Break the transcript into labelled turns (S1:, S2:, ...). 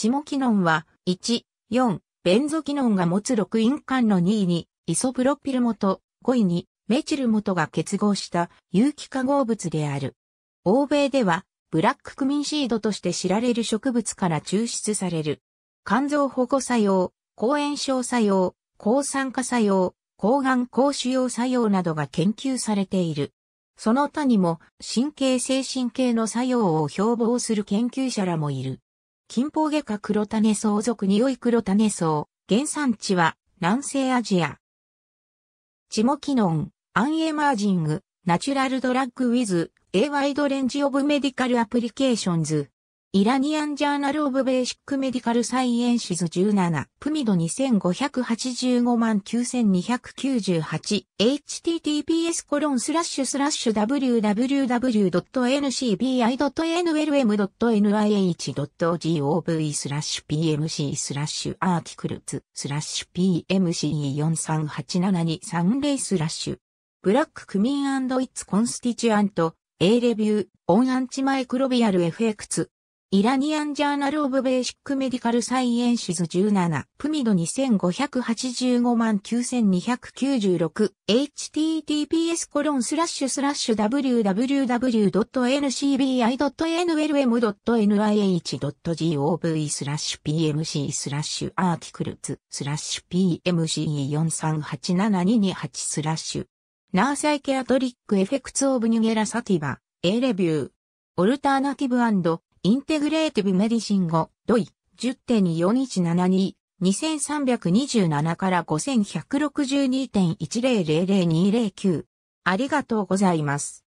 S1: チモキノンは1、4、ベンゾキノンが持つ6因間の2位にイソプロピル元、5位にメチル元が結合した有機化合物である。欧米ではブラッククミンシードとして知られる植物から抽出される。肝臓保護作用、抗炎症作用、抗酸化作用、抗がん抗腫瘍作用などが研究されている。その他にも神経精神系の作用を標榜する研究者らもいる。キンポウゲ科黒種草属匂い黒種草、原産地は南西アジア。 Thymoquinone、an emerging、natural drug with、a wide range of medical applications。Iranian Journal of Basic Medical Sciences 17 PMID 2585万9298 https コロンスラッシュスラッシュ www.ncbi.nlm.nih.gov スラッシュ pmc スラッシュ articles スラッシュ pmc438723 スラッシュBlack cumin its constituent a review on antimicrobial effects Iranian Journal of Basic Medical Sciences 17 PMID 2585万9296 https コロンスラッシュスラッシュ www.ncbi.nlm.nih.gov スラッシュ pmc スラッシュ articles スラッシュ pmc438728 スラッシュ。ナーサイケアトリックエフェクツオブニュゲラサティバ。A レビュー。オルターナティブインテグレーティブメディシン語、ドイ、10.4172、2327から5162.1000209。ありがとうございます。